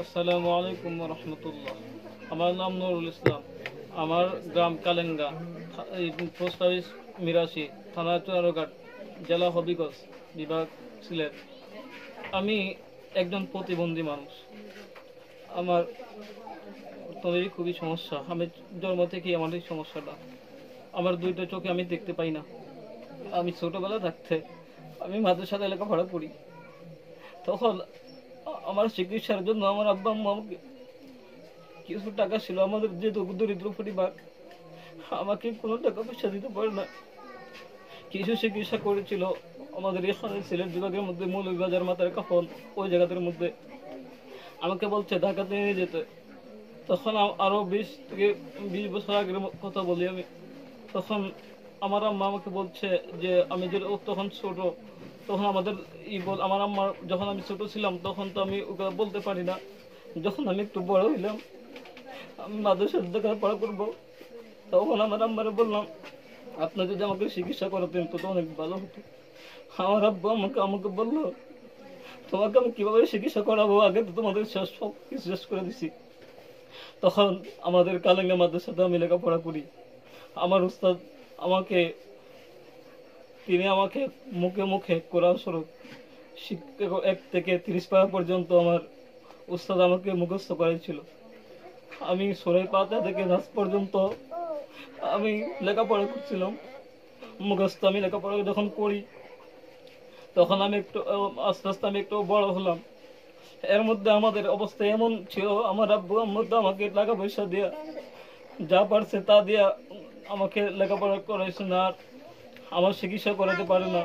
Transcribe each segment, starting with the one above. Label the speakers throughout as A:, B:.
A: আসসালামু আলাইকুম রহমতুল্লাহ আমার নাম নুরুল ইসলাম। আমার গ্রাম কালেঙ্গা পোস্ট অফিস মিরাশি, থানা চুয়ারঘাট জেলা হবিগঞ্জ বিভাগ সিলেট। আমি একজন প্রতিবন্ধী মানুষ। আমার অর্থনৈতিক খুবই সমস্যা। আমি জন্ম থেকেই আমার এই সমস্যাটা। আমার দুইটা চোখে আমি দেখতে পাই না। আমি ছোটবেলা থাকতে আমি মাদ্রাসাতে লেখাপড়া করি। তখন আমার চিকিৎসার জন্য আমার আব্বা আম্মা আমাকে কিছু টাকা ছিল, আমাদের যে দরিদ্র পরিবার, আমাকে কোনো টাকা পয়সা দিতে পারে না। কিছু চিকিৎসা করেছিল আমাদের এখানে সিলেট বিভাগের মধ্যে, মৌলভীবাজার মাথার কাফন, ওই জায়গাটার মধ্যে। আমাকে বলছে, ঢাকাতে নিয়ে যেতে। তখন আরও বিশ থেকে বিশ বছর আগের কথা বলি আমি। তখন আমার আম্মা আমাকে বলছে যে, আমি যে তখন ছোট তখন আমাদের ই বল, আমার আম্মার যখন আমি ছোট ছিলাম, তখন তো আমি ওকে বলতে পারি না। যখন আমি একটু বড় হইলাম, আমি মাদ্রাসার দেখার পড়া করব। তখন আমার আম্মারে বললাম, আপনি যদি আমাকে চিকিৎসা করাতেন, তো অনেক ভালো হতো। আমার আব্বু আমাকে আমাকে বলল, তোমাকে আমি কীভাবে চিকিৎসা করাবো? আগে তো তোমাদের সব কিছু শেষ করে দিছি। তখন আমাদের কালেঙ্গা মাদ্রাসাতে আমি লেখাপড়া করি। আমার উস্তাদ আমাকে তিনি আমাকে মুখে মুখে কোরআন স্বরূপ শিক্ষা এক থেকে তিরিশ পারা পর্যন্ত আমার উস্তাদ আমাকে মুখস্থ করেছিল আমি সোরাই পাতা থেকে নাচ পর্যন্ত আমি লেখাপড়া করছিলাম। মুখস্থ আমি লেখাপড়া যখন করি, তখন আমি একটু আস্তে আস্তে আমি একটু বড় হলাম। এর মধ্যে আমাদের অবস্থা এমন ছিল, আমার আব্বু আম্মু তো আমাকে টাকা পয়সা দিয়া যা পারছে তা দিয়া আমাকে লেখাপড়া করাইছে। না আমার চিকিৎসা করাতে পারে না।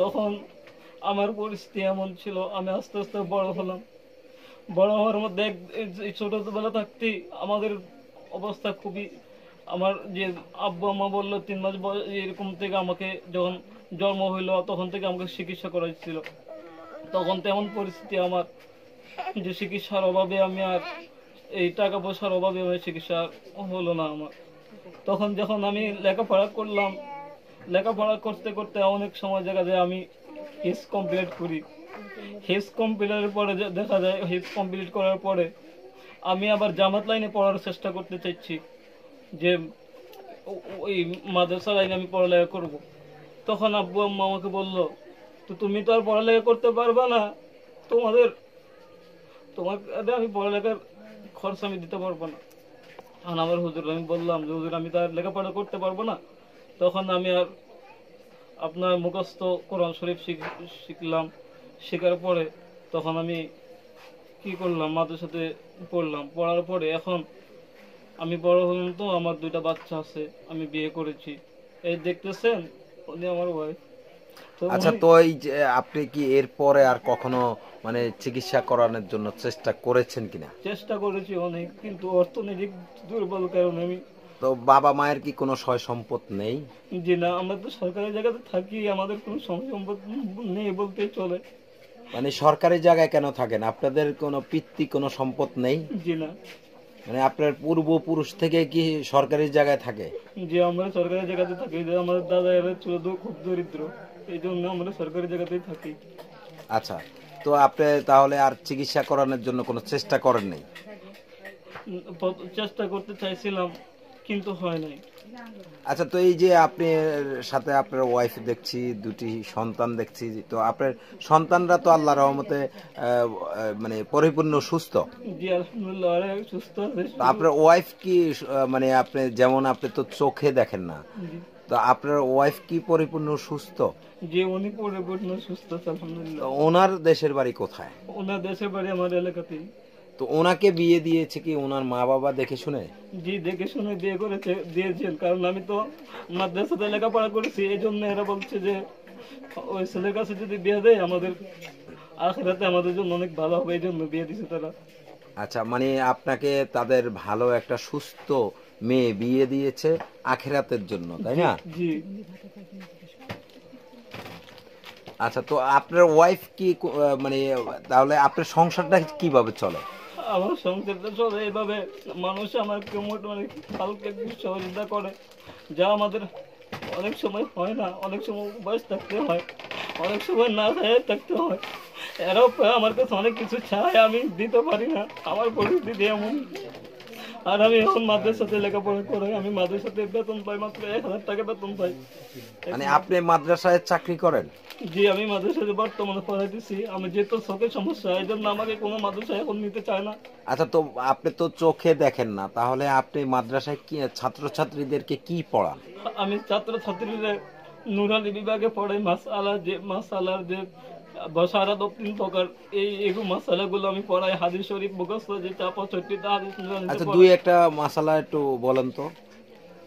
A: তখন আমার পরিস্থিতি এমন ছিল, আমি আস্তে আস্তে বড় হলাম। বড় হওয়ার মধ্যে ছোটবেলা থাকতেই আমাদের অবস্থা খুবই, আমার যে আব্বু আম্মা বলল, তিন মাস বয়স, এরকম থেকে আমাকে যখন জন্ম হইল, তখন থেকে আমাকে চিকিৎসা করাইছিল। তখন তেমন পরিস্থিতি আমার, যে চিকিৎসার অভাবে আমি আর এই টাকা পয়সার অভাবে আমি চিকিৎসা হলো না আমার। তখন যখন আমি লেখাপড়া করলাম লেখাপড়া করতে করতে অনেক সময় দেখা যায় আমি হিস কমপ্লিট করি। হিস কমপ্লিটের পরে দেখা যায়, হিস কমপ্লিট করার পরে আমি আবার জামাত লাইনে পড়ার চেষ্টা করতে চাইছি যে ওই মাদ্রাসা লাইনে আমি পড়ালেখা করব। তখন আব্বু আম্মা আমাকে বলল, তো তুমি তো আর পড়ালেখা করতে পারবা না। তোমাদের তোমাকে আমি পড়ালেখার খরচ আমি দিতে পারব না। আমার হুজুর, আমি বললাম যে, হুজুর, আমি তো আর লেখাপড়া করতে পারব না। তখন আমি আর আপনার মুখস্থ কোরআন শরীফ শিখ- শিখলাম শেখার পরে তখন আমি কি করলাম মাদ্রাসাতে পড়লাম। পড়ার পরে এখন আমি বড় হলাম তো আমার দুইটা বাচ্চা আছে আমি বিয়ে করেছি। এই দেখতেছেন উনি আমার ওয়াইফ
B: আচ্ছা তো এই যে আপনি কি এর পরে আর কখনো মানে চিকিৎসা করানোর জন্য চেষ্টা করেছেন কিনা?
A: চেষ্টা করেছি অনেক কিন্তু অর্থনৈতিক দুর্বল কারণে আমি
B: তো বাবা মায়ের কি কোনো সয় সম্পদ নেই?
A: যে না আমরা তো সরকারি জায়গাতে থাকি আমাদের কোনো সম- সম্পদ নেই বলতে চলে।
B: মানে সরকারি জায়গায় কেন থাকেন? আপনাদের কোনো পিতৃ কোনো সম্পদ নেই?
A: জি না।
B: মানে আপনার পূর্বপুরুষ থেকে কি সরকারি জায়গায় থাকে?
A: যে আমরা সরকারি জায়গাতে থাকি যে আমাদের দাদা এরা ছিল খুব দরিদ্র এই জন্য আমরা সরকারি জায়গাতেই থাকি।
B: আচ্ছা তো আপনি তাহলে আর চিকিৎসা করানোর জন্য কোনো চেষ্টা করেন নাই
A: চেষ্টা করতে চাইছিলাম কিন্তু হয় নাই।
B: আচ্ছা তো এই যে আপনি সাথে আপনার ওয়াইফ দেখছি দুটি সন্তান দেখছি তো আপনার সন্তানরা তো আল্লাহ রহমতে মানে পরিপূর্ণ সুস্থ।
A: সুস্থ
B: আপনার ওয়াইফ কি মানে আপনি যেমন আপনি তো চোখে দেখেন না তো আপনার ওয়াইফ কি পরিপূর্ণ সুস্থ?
A: যে উনি পরিপূর্ণ সুস্থ আলহামদুলিল্লাহ।
B: ওনার দেশের বাড়ি কোথায়?
A: ওনার দেশের বাড়ি আমার এলাকাতেই।
B: তো ওনাকে বিয়ে দিয়েছে কি ওনার মা বাবা দেখে শুনে?
A: জি দেখে শুনে বিয়ে করেছে দিয়েছেন। কারণ আমি তো মাদ্রাসাতে লেখাপড়া করেছি এই জন্য এরা বলছে যে ওই ছেলের কাছে যদি বিয়ে দেয় আমাদের আখেরাতে আমাদের জন্য অনেক ভালো হবে এই জন্য বিয়ে দিছে তারা।
B: আচ্ছা মানে আপনাকে তাদের ভালো একটা সুস্থ মেয়ে বিয়ে দিয়েছে আখেরাতের জন্য তাই না?
A: জি।
B: আচ্ছা তো আপনার ওয়াইফ কি মানে তাহলে আপনার সংসারটা কীভাবে চলে?
A: আমার সংসারটা চলে। এভাবে মানুষ আমাকে মোটামুটি হালকা একটু সহযোগিতা করে। যা আমাদের অনেক সময় হয় না, অনেক সময় বয়স থাকতে হয়, অনেক সময় না খেয়ে থাকতে হয়। এরাও আমার কাছে অনেক কিছু চায় আমি দিতে পারি না। আমার পরিস্থিতি এমন। আর আমি এখন মাদ্রাসাতে লেখাপড়া করে আমি মাদ্রাসাতে বেতন পাই মাত্র এক হাজার টাকা বেতন পাই।
B: মানে আপনি মাদ্রাসায় চাকরি করেন?
A: জি আমি মাদ্রাসাতে বর্তমানে পড়াইতেছি। আমি যেহেতু চোখের সমস্যা এই জন্য আমাকে কোনো মাদ্রাসা এখন নিতে চায় না।
B: আচ্ছা তো আপনি তো চোখে দেখেন না তাহলে আপনি মাদ্রাসায় কি ছাত্রছাত্রীদেরকে কি পড়ান?
A: আমি ছাত্র ছাত্রীদের নুরানি বিভাগে পড়াই মাস আলা যে মাস আলার যে বসারা তিন প্রকার এই এগুলো মাসালাগুলো আমি পড়াই হাদিস শরীফ মুখস্থ যে চা পঁয়ষট্টিটা হাদিস
B: আচ্ছা দুই একটা মশালা একটু বলেন তো।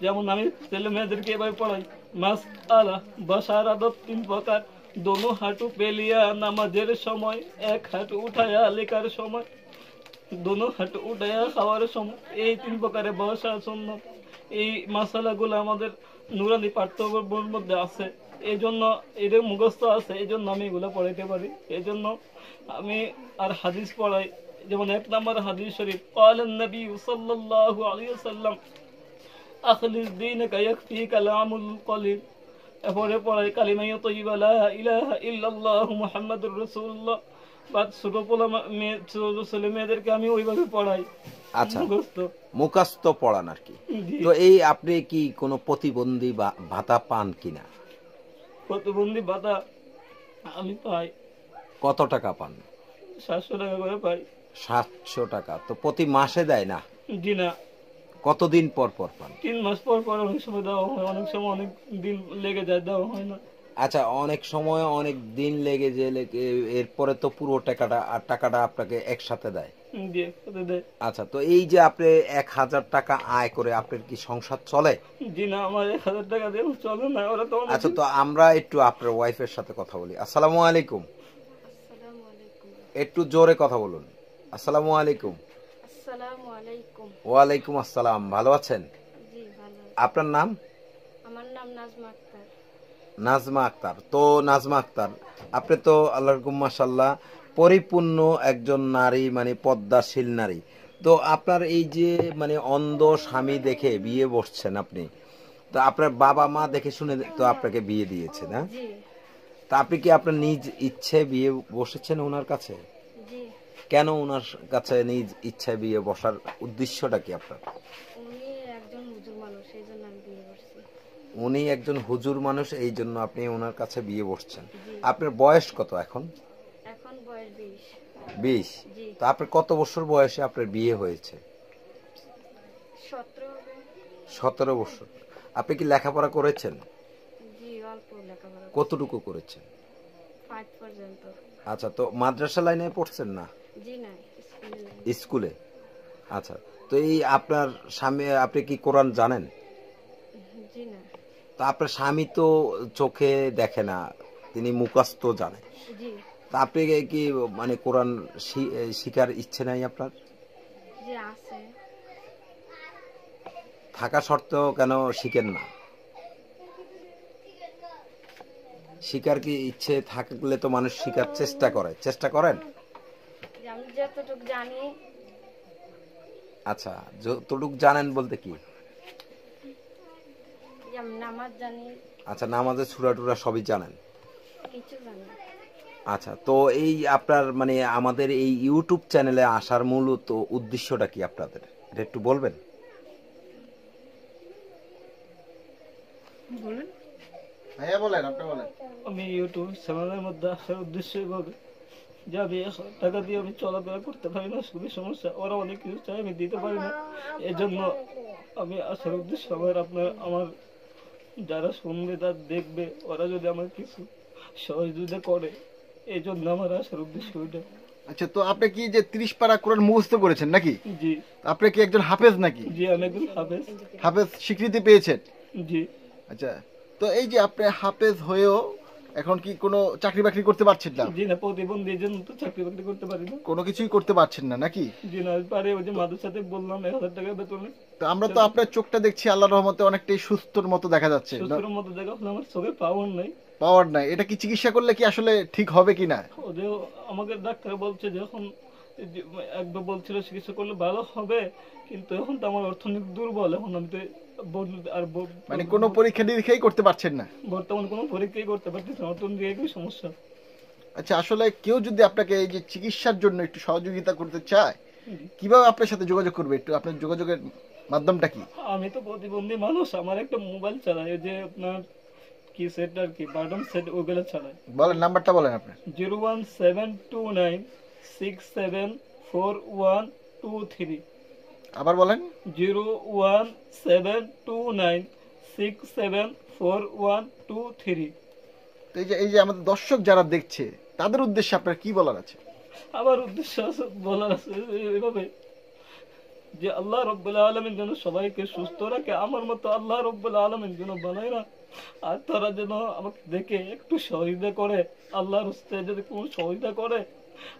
A: যেমন আমি ছেলে মেয়েদেরকে এভাবে পড়াই মাস আলা বসারা তিন প্রকার দোনো হাঁটু পেলিয়া নামাজের সময় এক হাঁটু উঠায়া লেখার সময় দোনো হাঁটু উঠায়া খাওয়ার সময় এই তিন প্রকারে বসা শূন্য এই মশালাগুলো আমাদের নুরানি পাঠ্যবইয়ের মধ্যে আছে। এই জন্য এদের মুখস্থ আছে এই জন্য আমি এগুলো পড়াইতে পারি এই জন্য আমি আর হাদিস পড়াই যেমন এক নম্বর হাদিস শরীফ قال النبي صلى الله عليه وسلم أخلص دينك يكفيك العمل القليل এরপরে পড়াই কালিমাই তৈবা লা ইলাহা ইল্লাল্লাহু মুহাম্মাদুর রাসূলুল্লাহ বা ছোট পোলা মা- মেয়ে ছোট ছেলে মেয়েদেরকে আমি ওইভাবে পড়াই
B: আচ্ছা
A: মুখস্থ
B: মুখাস্ত পড়ান আর কি
A: জি
B: তো এই আপনি কি কোনো প্রতিবন্ধী বা ভাতা পান কিনা
A: প্রতিবন্ধী ভাতা আমি পাই।
B: কত টাকা পান?
A: সাতশো টাকা করে পাই।
B: সাতশো টাকা। তো প্রতি মাসে দেয় না?
A: জি না।
B: কতদিন পর পর পান?
A: তিন মাস পর পর অনেক সময় দেওয়া হয় অনেক সময় অনেক দিন লেগে যায় দেওয়া হয় না।
B: আচ্ছা অনেক সময় অনেক দিন লেগে যে লেগে- এরপরে তো পুরো টাকাটা আর টাকাটা আপনাকে একসাথে দেয়। আচ্ছা তো এই যে আপনি এক হাজার টাকা আয় করে আপনার কি সংসার চলে?
A: জি না আমার এক হাজার টাকা দিয়ে চলে না ওরা তো
B: আচ্ছা তো আমরা একটু আপনার ওয়াইফের সাথে কথা বলি। আসসালামু আলাইকুম।
C: আসসালামু আলাইকুম
B: একটু জোরে কথা বলুন। আসসালামু আলাইকুম।
C: আসসালামু আলাইকুম।
B: ওয়ালাইকুম আসসালাম ভালো আছেন?
C: জি ভালো
B: আপনার নাম?
C: আমার নাম নাজমা আক্তার।
B: নাজমা আক্তার তো নাজমা আক্তার আপনি তো আল্লাহর মাসাল্লাহ পরিপূর্ণ একজন নারী মানে পদ্মাশীল নারী। তো আপনার এই যে মানে অন্ধ স্বামী দেখে বিয়ে বসছেন আপনি তো আপনার বাবা মা দেখে শুনে তো আপনাকে বিয়ে দিয়েছে না তা আপনি কি আপনার নিজ ইচ্ছে বিয়ে বসেছেন ওনার কাছে? কেন ওনার কাছে নিজ ইচ্ছায় বিয়ে বসার উদ্দেশ্যটা কি আপনার
C: উনি একজন হুজুর মানুষ এই জন্য আমি বিয়ে করছি
B: উনি একজন হুজুর মানুষ এই জন্য আপনি ওনার কাছে বিয়ে বসছেন। আপনার বয়স কত এখন?
C: এখন বয়স বিশ।
B: তো আপনার কত বছর বয়সে আপনার বিয়ে হয়েছে?
C: সতেরো
B: বছর। আপনি কি লেখাপড়া করেছেন?
C: জি অল্প লেখাপড়া
B: কতটুকু করেছেন? আচ্ছা তো মাদ্রাসা লাইনে পড়ছেন না?
C: জি না স্কুলে
B: স্কুলে? আচ্ছা তো এই আপনার স্বামী আপনি কি কোরআন জানেন?
C: জি না
B: তো আপনার স্বামী তো চোখে দেখে না তিনি মুখাস্ত জানে। তা আপনি কি মানে কোরআন শি- শিখার ইচ্ছে নাই আপনার? থাকা সত্ত্বেও কেন শিখেন না? শিকার কি ইচ্ছে থাকলে তো মানুষ শিকার চেষ্টা করে। চেষ্টা করেন?
C: জানি।
B: আচ্ছা যতটুক জানেন বলতে কি?
C: নামাজ জানি।
B: আচ্ছা নামাজের সুরা টুরা সবই জানেন?
C: কিছু জানি
B: আচ্ছা তো এই আপনার মানে আমাদের এই ইউটিউব চ্যানেলে আসার মূলত উদ্দেশ্যটা কি আপনাদের? এটা একটু বলবেন?
D: ভাইয়া বলেন আপনি বলেন।
A: আমি ইউটিউব চ্যানেলের মধ্যে আসার উদ্দেশ্য এভাবে। যে আমি টাকা দিয়ে আমি চলাফেরা করতে পারি না খুবই সমস্যা। ওরা অনেক কিছু চাই আমি দিতে পারি না। এই জন্য আমি আসার উদ্দেশ্য আমার আপনার আমার যারা শুনবে তার দেখবে ওরা যদি আমার কিছু সহযোগিতা করে এই জন্য আমার আসার উদ্দেশ্য ওইটা
D: আচ্ছা তো আপনি কি যে ত্রিশ পারা কোরআন মুখস্থ করেছেন নাকি?
A: জি।
D: আপনি কি একজন হাফেজ নাকি?
A: জি আমি একজন হাফেজ।
D: হাফেজ স্বীকৃতি পেয়েছেন?
A: জি।
D: আচ্ছা তো এই যে আপনি হাফেজ হয়েও এখন কি কোনো চাকরি বাকরি করতে পারছেন না?
A: জি না প্রতিবন্ধী জন্য তো চাকরি বাকরি করতে পারি না।
D: কোনো কিছুই করতে পারছেন না নাকি?
A: জি না পারে ওই যে মাদের সাথে বললাম এক হাজার টাকা বেতনে।
D: তো আমরা তো আপনার চোখটা দেখছি আল্লাহ রহমতে অনেকটাই সুস্থর মতো দেখা যাচ্ছে।
A: সুস্থের মতো দেখা আমার চোখে পাওয়ার নাই।
D: পাওয়ার নাই। এটা কি চিকিৎসা করলে কি আসলে ঠিক হবে কিনা
A: ওদের আমাকে ডাক্তার বলছে যে একবার বলছিল চিকিৎসা করলে ভালো হবে কিন্তু এখন তো আমার অর্থনৈতিক দুর্বল এখন আমি তো আর
D: মানে কোনো পরীক্ষা নিরীক্ষাই করতে পারছেন না।
A: বর্তমানে কোনো পরীক্ষাই করতে পারতেছি না। অর্থনৈতিক একই সমস্যা।
D: আচ্ছা আসলে কেউ যদি আপনাকে এই যে চিকিৎসার জন্য একটু সহযোগিতা করতে চায় কীভাবে আপনার সাথে যোগাযোগ করবে একটু? আপনার যোগাযোগের মাধ্যমটা কি?
A: আমি তো প্রতিবন্ধী মানুষ। আমার একটা মোবাইল চালাই যে আপনার কি সেট আর কি বাটন সেট ওগুলো চালাই
D: বলেন নাম্বারটা বলেন আপনার।
A: Zero one seven two nine six seven four one two three.
D: আবার বলেন।
A: Zero one seven two nine six seven four one two
D: three. এই যে এই যে আমাদের দর্শক যারা দেখছে তাদের উদ্দেশ্যে আপনার কি বলার আছে?
A: আমার উদ্দেশ্য আছে বলার আছে এভাবে যে আল্লাহ রব্বুল আলমিন যেন সবাইকে সুস্থ রাখে আমার মতো আল্লাহ রব্বুল আলমিন যেন বানায় না। আর তারা যেন আমাকে দেখে একটু সহযোগিতা করে আল্লাহর যদি কোনো সহযোগিতা করে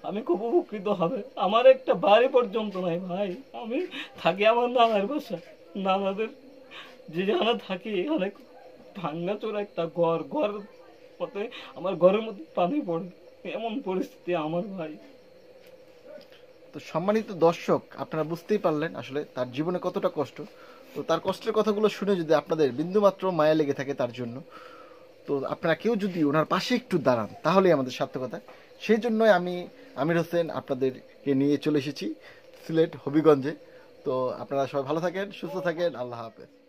A: আমি খুব উপকৃত হবে। আমার একটা বাড়ি পর্যন্ত নাই ভাই। আমি থাকি আমার নানার বাসা। নানাদের যে যেখানে থাকি, এখানে ভাঙ্গা চোরা একটা ঘর ঘর মতে আমার ঘরের মধ্যে পানি পড়ে। এমন পরিস্থিতি আমার ভাই।
D: তো সম্মানিত দর্শক, আপনারা বুঝতেই পারলেন আসলে তার জীবনে কতটা কষ্ট। তো তার কষ্টের কথাগুলো শুনে যদি আপনাদের বিন্দুমাত্র মায়া লেগে থাকে তার জন্য, তো আপনারা কেউ যদি ওনার পাশে একটু দাঁড়ান, তাহলেই আমাদের সার্থকতা। সেই জন্যই আমি আমির হোসেন আপনাদেরকে নিয়ে চলে এসেছি সিলেট হবিগঞ্জে। তো আপনারা সবাই ভালো থাকেন, সুস্থ থাকেন, আল্লাহ হাফেজ।